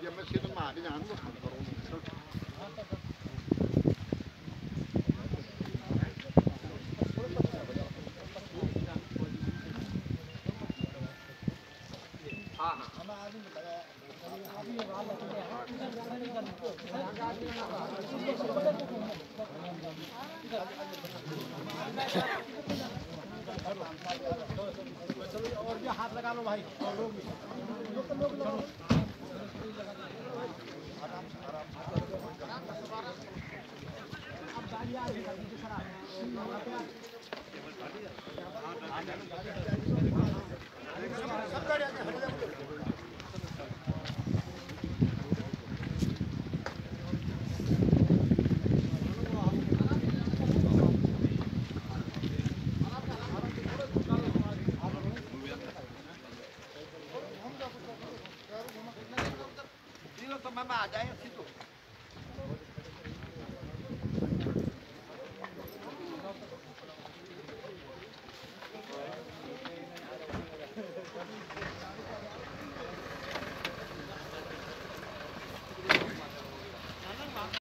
Я мы все дома, меня, ну, और भी हाथ लगा लो भाई और लोग भी लोग लगाओ आराम आराम अब गाड़ी आ रही है। mamadeira assim tu Thank